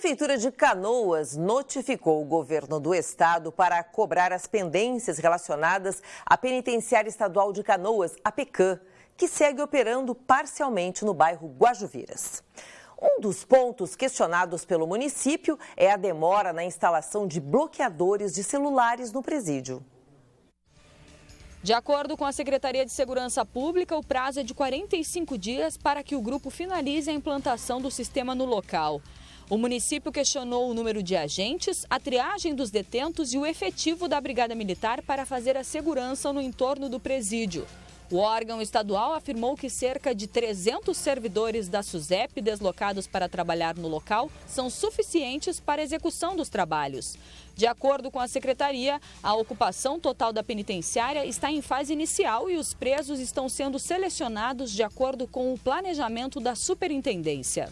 Prefeitura de Canoas notificou o governo do estado para cobrar as pendências relacionadas à Penitenciária Estadual de Canoas, a PECAM, que segue operando parcialmente no bairro Guajuviras. Um dos pontos questionados pelo município é a demora na instalação de bloqueadores de celulares no presídio. De acordo com a Secretaria de Segurança Pública, o prazo é de 45 dias para que o grupo finalize a implantação do sistema no local. O município questionou o número de agentes, a triagem dos detentos e o efetivo da Brigada Militar para fazer a segurança no entorno do presídio. O órgão estadual afirmou que cerca de 300 servidores da SUSEP deslocados para trabalhar no local são suficientes para a execução dos trabalhos. De acordo com a secretaria, a ocupação total da penitenciária está em fase inicial e os presos estão sendo selecionados de acordo com o planejamento da superintendência.